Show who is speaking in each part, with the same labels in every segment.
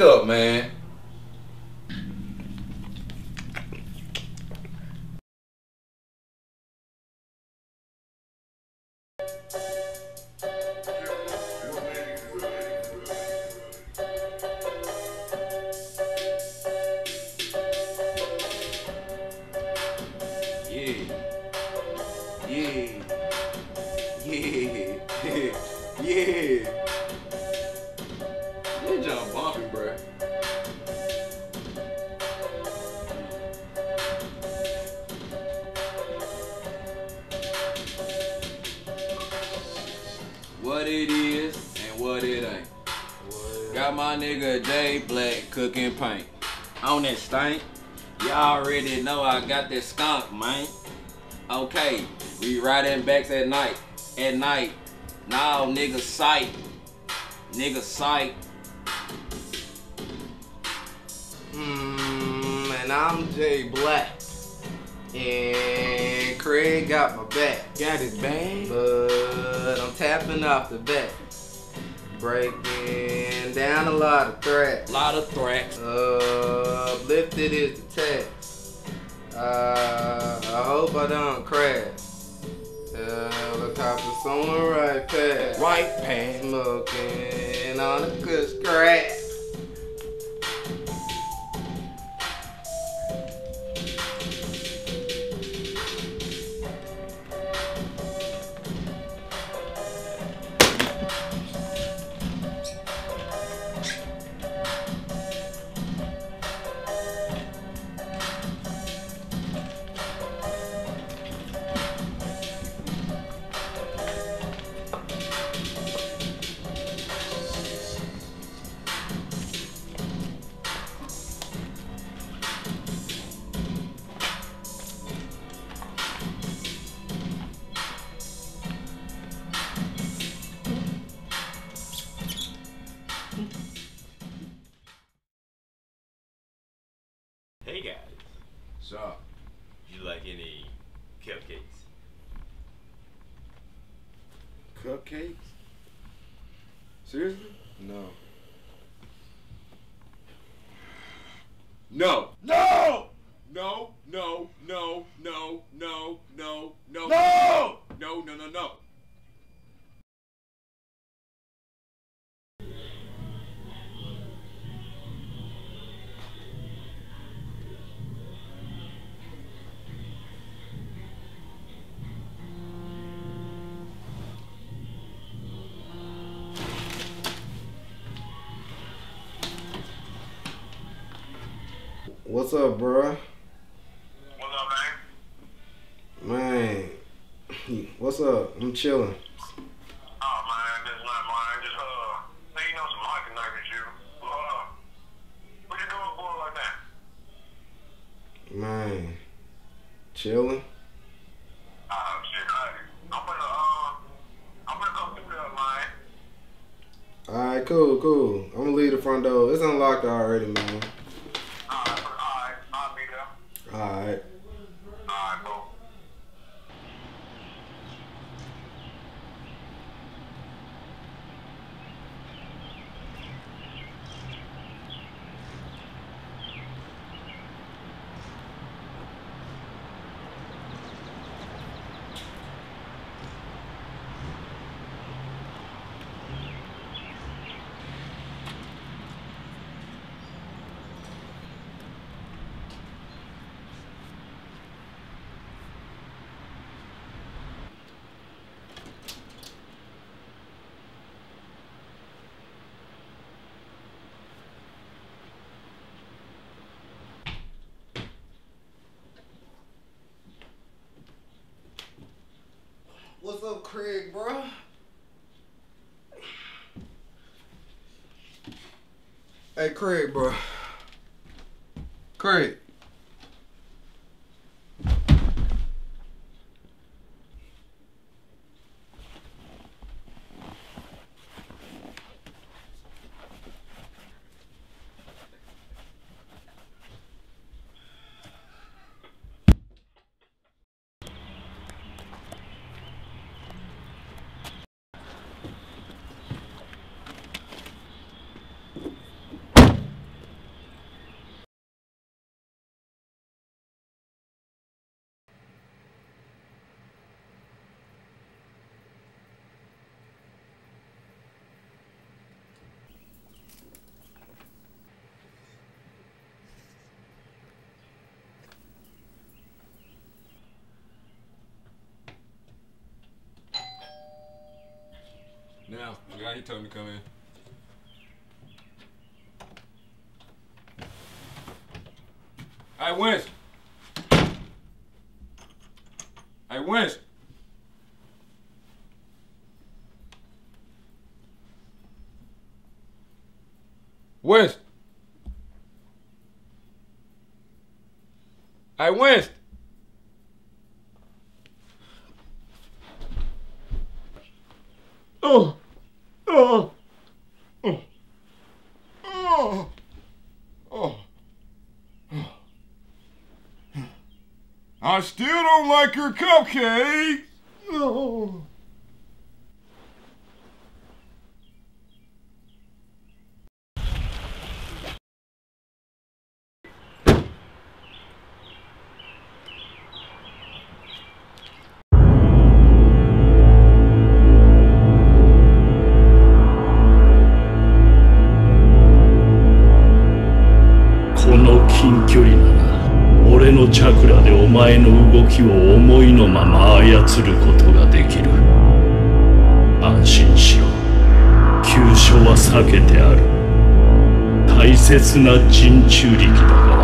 Speaker 1: up, man. Yeah. Yeah. Yeah. yeah. That Got my nigga J Black cooking paint. On that stank. Y'all already know I got that skunk, man. Okay, we riding backs at night. At night. Now nigga sight. Nigga sight.
Speaker 2: Mm, and I'm J Black. And Craig got my back.
Speaker 1: Got his bang?
Speaker 2: But I'm tapping off the back. Breaking down a lot of threats.
Speaker 1: A Lot of threats.
Speaker 2: Uplifted is the text. Uh, I hope I don't crash. Helicopter someone right past.
Speaker 1: Right past.
Speaker 2: Smoking on a good scratch.
Speaker 1: So,
Speaker 3: you like any cupcakes?
Speaker 1: cupcakes? Seriously?
Speaker 2: No.
Speaker 1: No. No! No, no, no, no, no, no, no. No! No, no, no, no.
Speaker 2: What's up, bruh?
Speaker 4: What's up, man?
Speaker 2: Man, what's up? I'm chilling.
Speaker 4: Oh, man, this not mine. Just, uh, let you know some hiking night you. Uh, what you doing for like that?
Speaker 2: Man, chilling.
Speaker 4: Ah, shit, hey, I'm gonna, uh, I'm gonna come through there, man.
Speaker 2: Alright, cool, cool. I'm gonna leave the front door. It's unlocked already, man.
Speaker 4: Alright, alright, I'll be there.
Speaker 2: Alright.
Speaker 4: Alright, cool.
Speaker 2: What's up, Craig, bro? Hey, Craig, bro. Craig.
Speaker 1: He told me to come in. Hey, Winston. Hey, Winston. Winston. Hey. Oh. Oh. Oh. Oh. Oh. I still don't like your cupcakes. Oh.「
Speaker 5: 俺のチャクラでお前の動きを思いのまま操ることができる。安心しろ。急所は避けてある。大切な人中力だか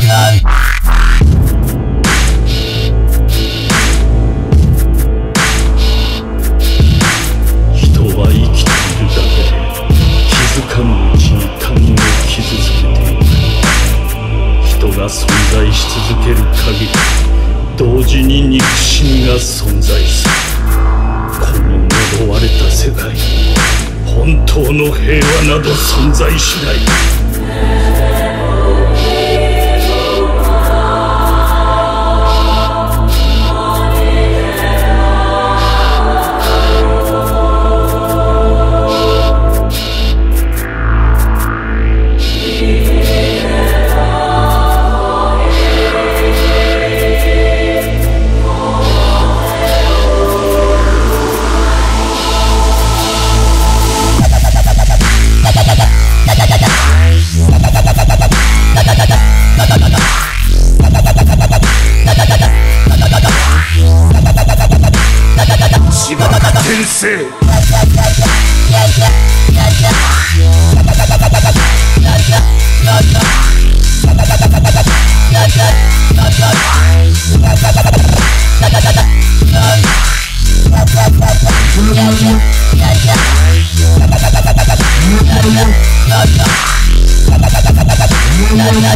Speaker 5: Yeah. 存在するこの呪われた世界本当の平和など存在しない。